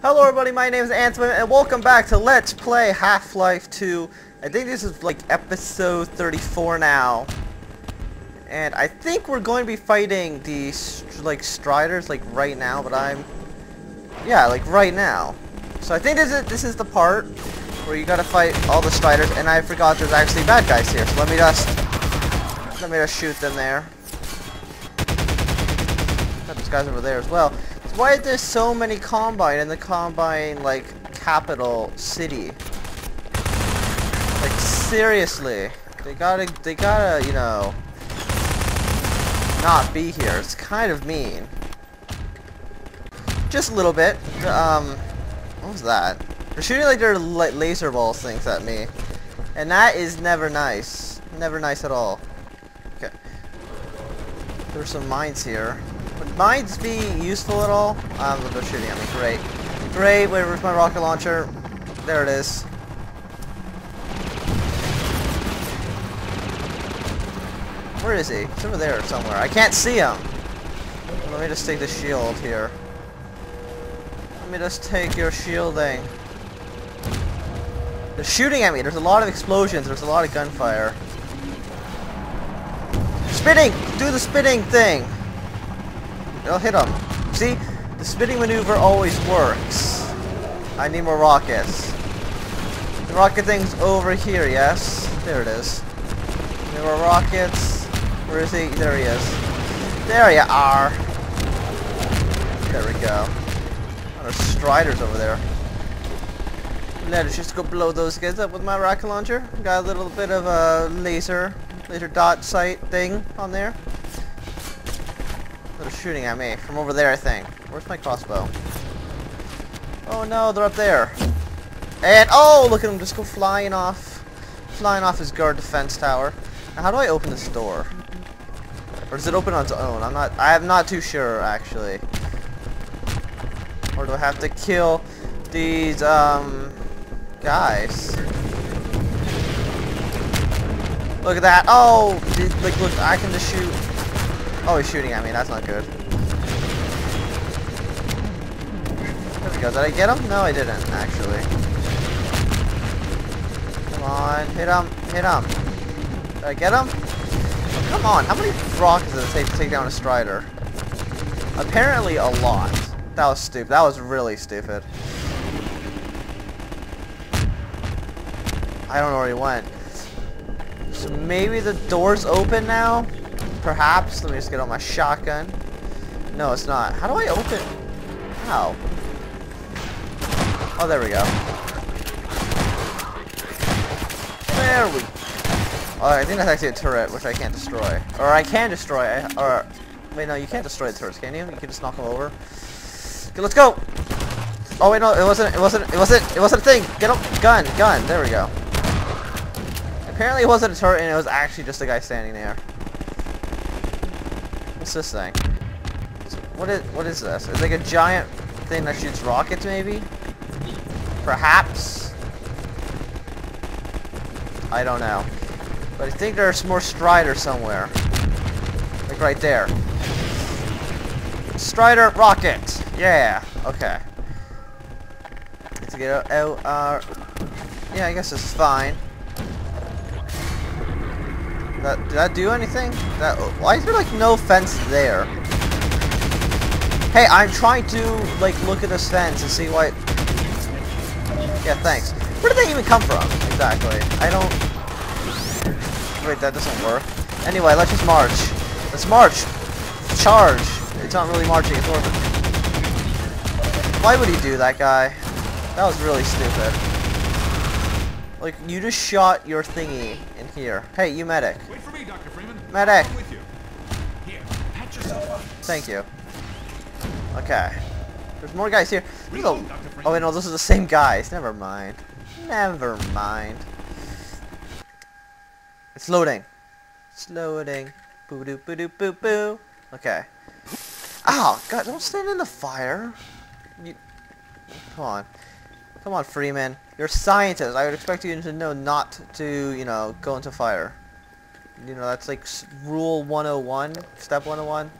Hello everybody, my name is Antman, and welcome back to Let's Play Half-Life 2. I think this is like episode 34 now. And I think we're going to be fighting the like Striders like right now, but I'm yeah, like right now. So I think this is this is the part where you gotta fight all the Striders, and I forgot there's actually bad guys here. So let me just let me just shoot them there. Guys over there as well. Why is there so many Combine in the Combine, like, capital city? Like, seriously. They gotta, they gotta, you know, not be here. It's kind of mean. Just a little bit. Um, what was that? They're shooting like their like, laser balls things at me. And that is never nice. Never nice at all. Okay. There's some mines here. Mines be useful at all? Um, they're shooting at me. Great. Great. wait, Where's my rocket launcher? There it is. Where is he? He's over there somewhere. I can't see him. Let me just take the shield here. Let me just take your shielding. They're shooting at me. There's a lot of explosions. There's a lot of gunfire. Spitting! Do the spitting thing! It'll hit him. See? The spinning maneuver always works. I need more rockets. The rocket thing's over here, yes? There it is. Need more rockets. Where is he? There he is. There you are. There we go. Oh, there's striders over there. Let's just go blow those guys up with my rocket launcher. Got a little bit of a laser, laser dot sight thing on there. They're shooting at me from over there, I think. Where's my crossbow? Oh no, they're up there. And oh, look at him just go flying off, flying off his guard defense tower. Now, how do I open this door? Or does it open on its own? I'm not. I am not too sure actually. Or do I have to kill these um guys? Look at that! Oh, like look, I can just shoot. Oh, he's shooting at me. That's not good. There we go. Did I get him? No, I didn't, actually. Come on. Hit him. Hit him. Did I get him? Oh, come on. How many rocks does it take to take down a Strider? Apparently a lot. That was stupid. That was really stupid. I don't know where he went. So maybe the door's open now? Perhaps. Let me just get on my shotgun. No, it's not. How do I open? How? Oh, there we go. There we Oh, I think that's actually a turret, which I can't destroy. Or I can destroy. I, or, wait, no, you can't destroy the turrets, can you? You can just knock them over. Okay, let's go! Oh, wait, no, it wasn't, it wasn't, it wasn't, it wasn't a thing! Get him! Gun! Gun! There we go. Apparently it wasn't a turret, and it was actually just a guy standing there. What's this thing? What is what is this? It's like a giant thing that shoots rockets, maybe? Perhaps? I don't know. But I think there's more Strider somewhere. Like right there. Strider rocket! Yeah, okay. Let's get out, uh, yeah, I guess it's fine. That, did that do anything? That why is there like no fence there? Hey, I'm trying to like look at this fence and see why. Yeah, thanks. Where did they even come from? Exactly. I don't. Wait, that doesn't work. Anyway, let's just march. Let's march. Charge. It's not really marching. It's more. Why would he do that, guy? That was really stupid. Like, you just shot your thingy in here. Hey, you medic. Wait for me, Dr. Freeman. Medic. I'm with you. Here, patch yourself up. Thank you. Okay. There's more guys here. A- Reload, Dr. Freeman. oh wait, no, those are the same guys. Never mind. Never mind. It's loading. It's loading. Boo doo boo doo boo boo. Okay. Ow! God, don't stand in the fire. You. Come on. Come on, Freeman. You're a scientist. I would expect you to know not to, you know, go into fire. You know, that's like rule 101, step 101.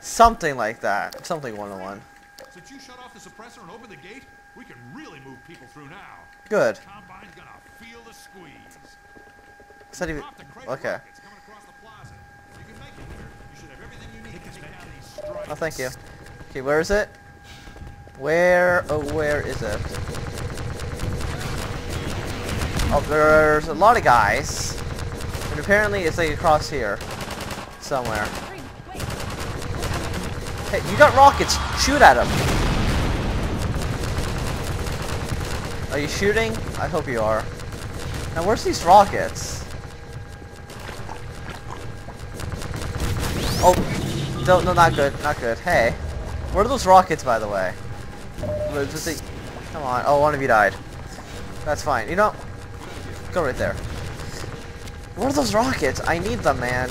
Something like that. Something 101. So you shut off the suppressor and open the gate, we can really move people through now. Good. Combine's gonna feel the squeeze. Is that even... Drop the crate of Okay. rockets coming across the plaza. If you can make it there, you should have everything you need to take down these Striders. Oh, thank you. Okay, where is it? Where, oh, where is it? Oh, there's a lot of guys. And apparently it's like across here. Somewhere. Hey, you got rockets. Shoot at them. Are you shooting? I hope you are. Now, where's these rockets? Oh, no, no, not good, not good. Hey, where are those rockets, by the way? Come on. Oh, one of you died. That's fine. You know, go right there. Where are those rockets? I need them, man.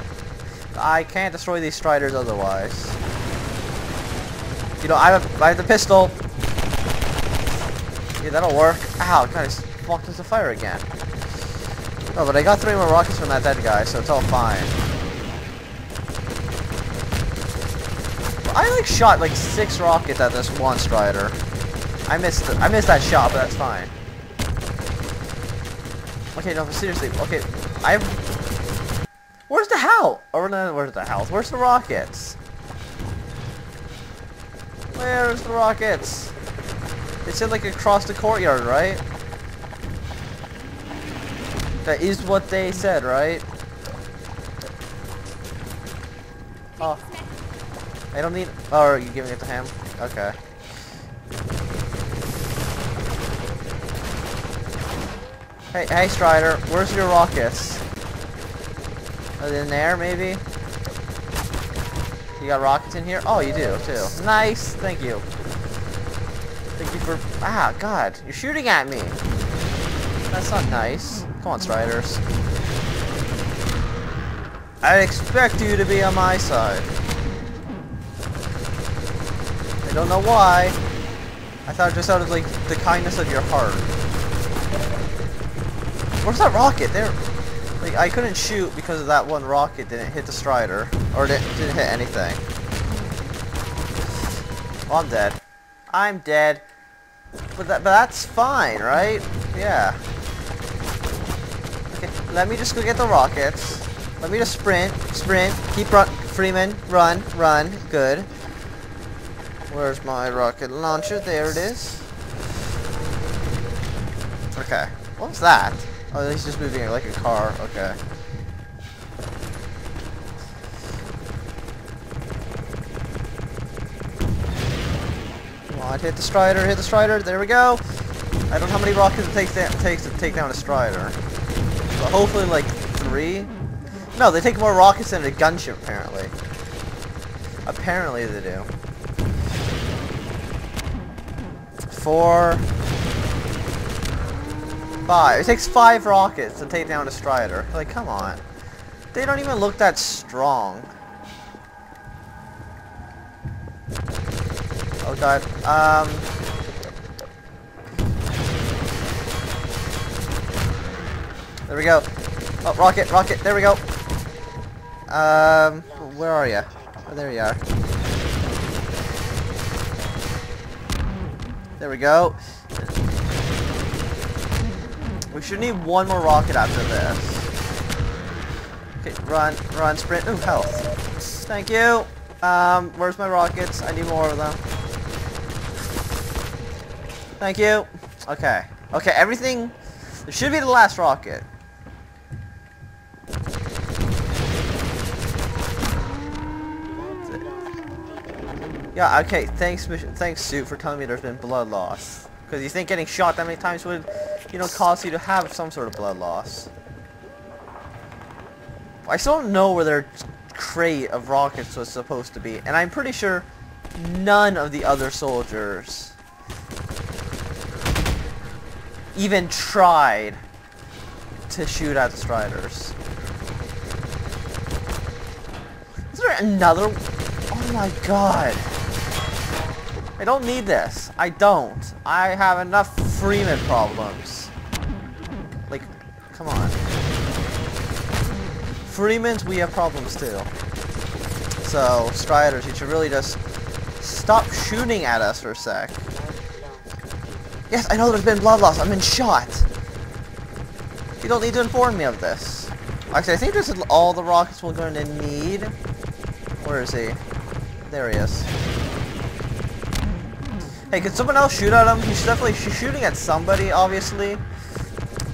I can't destroy these striders otherwise. You know, I have, I have the pistol. Yeah, that'll work. Ow, God, just walked into fire again. Oh, but I got three more rockets from that dead guy, so it's all fine. I like shot like six rockets at this one strider. I missed I missed that shot, but that's fine. Okay, no, seriously, okay, I. Where's the health? Or no, where's the health? Where's the rockets? Where's the rockets? They said like across the courtyard, right? That is what they said, right? Oh. I don't need... Oh, are you giving it to him? Okay. Hey, hey, Strider, where's your rockets? Are they in there, maybe? You got rockets in here? Oh, you do, too. Nice, thank you. Thank you for... Ah, God, you're shooting at me. That's not nice. Come on, Striders. I expect you to be on my side. I don't know why. I thought it just out of like the kindness of your heart. Where's that rocket? There. Like I couldn't shoot because of that one rocket didn't hit the Strider or didn't, didn't hit anything. Well, I'm dead. I'm dead. But that but that's fine, right? Yeah. Okay, let me just go get the rockets. Let me just sprint, sprint, keep run, Freeman, run, run, good. Where's my rocket launcher? There it is. Okay. What was that? Oh, he's just moving like a car. Okay. Come on, hit the Strider, hit the Strider. There we go. I don't know how many rockets it takes, takes to take down a Strider. But hopefully like three? No, they take more rockets than a gunship, apparently. Apparently they do. Four. Five. It takes five rockets to take down a Strider. Like, come on. They don't even look that strong. Oh god. Um. There we go. Oh, rocket, rocket. There we go. Um, where are you? Oh, there you are. There we go. We should need one more rocket after this. Okay, run, run, sprint. Ooh, health. Thank you. Um, where's my rockets? I need more of them. Thank you. Okay. Okay, everything... This should be the last rocket. Yeah, okay, thanks, thanks, Suit, for telling me there's been blood loss. Because you think getting shot that many times would, you know, cause you to have some sort of blood loss. I still don't know where their crate of rockets was supposed to be, and I'm pretty sure none of the other soldiers even tried to shoot at the Striders. Is there another? Oh my god. I don't need this. I don't. I have enough Freeman problems. Like, come on. Freemans, we have problems too. So, Striders, you should really just stop shooting at us for a sec. Yes, I know there's been blood loss. I'm in shot. You don't need to inform me of this. Actually, I think this is all the rockets we're going to need. Where is he? There he is. Hey, could someone else shoot at him? He's definitely sh shooting at somebody, obviously.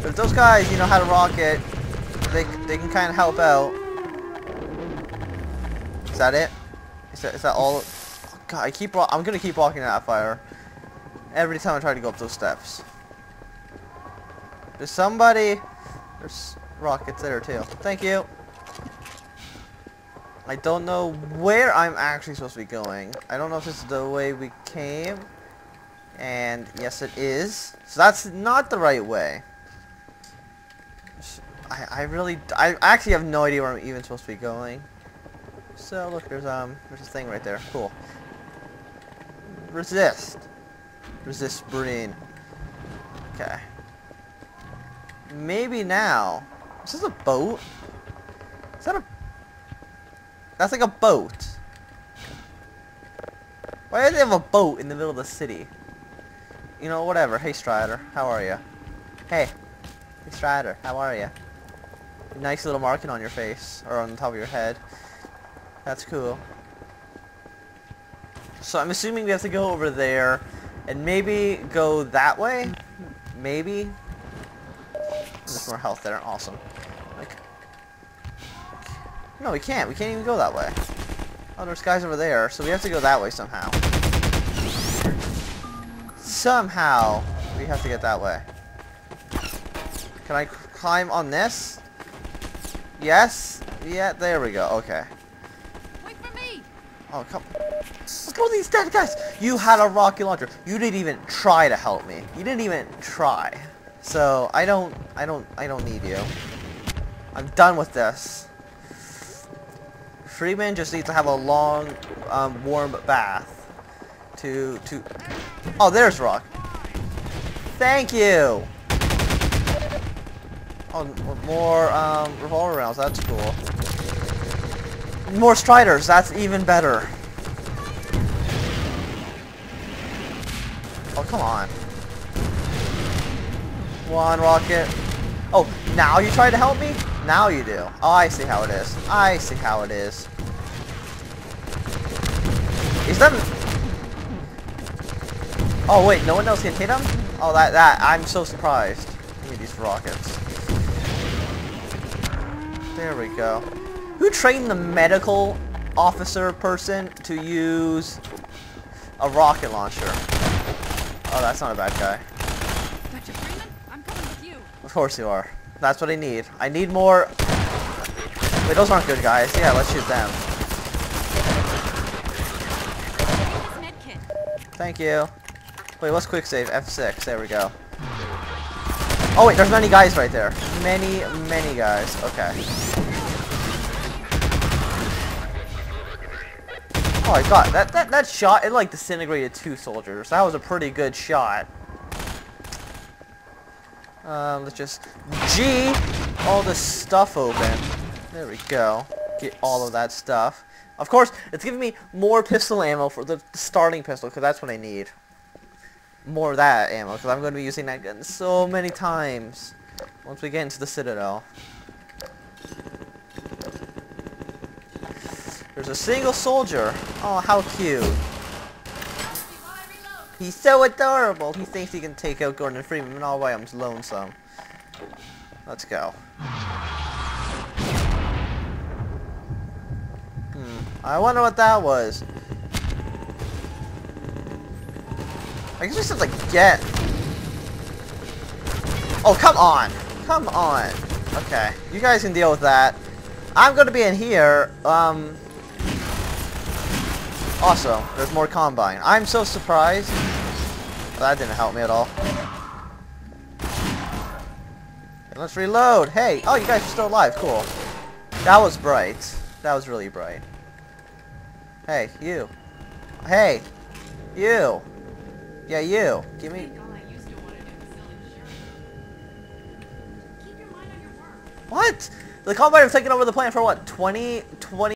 But if those guys, you know how to rocket, they, they can kind of help out. Is that it? Is that, is that all? God, I keep. I'm gonna keep walking that fire. Every time I try to go up those steps. There's somebody. There's rockets there too. Thank you. I don't know where I'm actually supposed to be going. I don't know if this is the way we came. And yes, it is. So that's not the right way. I, I really, I actually have no idea where I'm even supposed to be going. So look, there's um, there's a thing right there. Cool. Resist. Resist brain. Okay. Maybe now. Is this a boat? Is that a... That's like a boat. Why do they have a boat in the middle of the city? You know, whatever. Hey, Strider. How are you? Hey. Hey, Strider. How are you? Nice little marking on your face. Or on the top of your head. That's cool. So I'm assuming we have to go over there and maybe go that way? Maybe? There's more health there. Awesome. Like, no, we can't. We can't even go that way. Oh, there's guys over there, so we have to go that way somehow. Somehow, we have to get that way. Can I climb on this? Yes? Yeah, there we go. Okay. Wait for me! Oh, come. Let's go these dead guys! You had a rocket launcher. You didn't even try to help me. You didn't even try. So, I don't, I don't, I don't need you. I'm done with this. Freeman just needs to have a long, um, warm bath. To, to... Oh, there's Rock. Thank you! Oh, more, um, revolver rounds. That's cool. More Striders. That's even better. Oh, come on. One rocket. Oh, now you try to help me? Now you do. Oh, I see how it is. I see how it is. Is that... Oh, wait, no one else can hit him? Oh, that, that, I'm so surprised. Give me these rockets. There we go. Who trained the medical officer person to use a rocket launcher? Oh, that's not a bad guy. Dr. Freeman, I'm coming with you. Of course you are. That's what I need. I need more... Wait, those aren't good guys. Yeah, let's shoot them. Take this med kit. Thank you. Wait, what's quick save? F6. There we go. Oh wait, there's many guys right there. Many, many guys. Okay. Oh my god, that, that, that shot, it like disintegrated two soldiers. That was a pretty good shot. Um, let's just G all this stuff open. There we go. Get all of that stuff. Of course, it's giving me more pistol ammo for the starting pistol, because that's what I need. More of that ammo, because I'm going to be using that gun so many times once we get into the Citadel. There's a single soldier. Oh, how cute. He's so adorable. He thinks he can take out Gordon Freeman. No way, I'm lonesome. Let's go. Hmm. I wonder what that was. I guess we just like get... Oh, come on. Come on. Okay. You guys can deal with that. I'm to be in here. Um... Also, there's more Combine. I'm so surprised. Well, that didn't help me at all. Okay, let's reload. Hey, oh, you guys are still alive. Cool. That was bright. That was really bright. Hey, you. Hey, you. Yeah, you. Give me... What? The Combine have taken over the planet for what? 20, 20